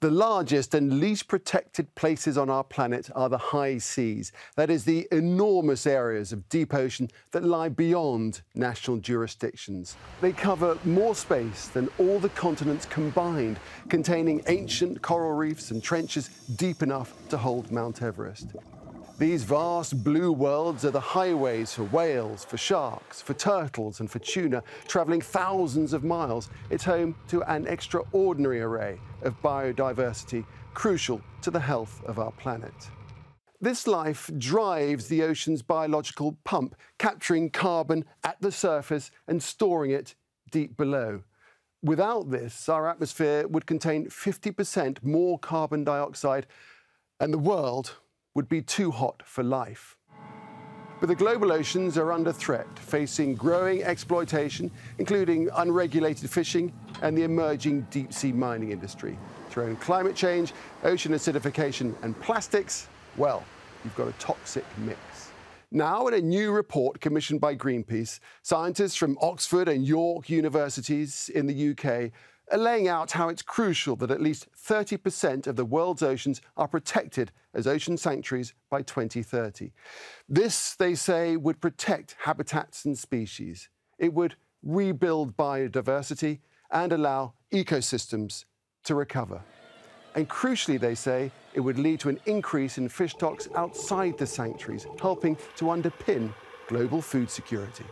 The largest and least protected places on our planet are the high seas. That is, the enormous areas of deep ocean that lie beyond national jurisdictions. They cover more space than all the continents combined, containing ancient coral reefs and trenches deep enough to hold Mount Everest. These vast blue worlds are the highways for whales, for sharks, for turtles, and for tuna, travelling thousands of miles. It's home to an extraordinary array of biodiversity, crucial to the health of our planet. This life drives the ocean's biological pump, capturing carbon at the surface and storing it deep below. Without this, our atmosphere would contain 50% more carbon dioxide, and the world would be too hot for life. But the global oceans are under threat, facing growing exploitation, including unregulated fishing and the emerging deep sea mining industry. Throw in climate change, ocean acidification, and plastics, well, you've got a toxic mix. Now, in a new report commissioned by Greenpeace, scientists from Oxford and York universities in the UK are laying out how it's crucial that at least 30% of the world's oceans are protected as ocean sanctuaries by 2030. This, they say, would protect habitats and species. It would rebuild biodiversity and allow ecosystems to recover. And crucially, they say, it would lead to an increase in fish stocks outside the sanctuaries, helping to underpin global food security.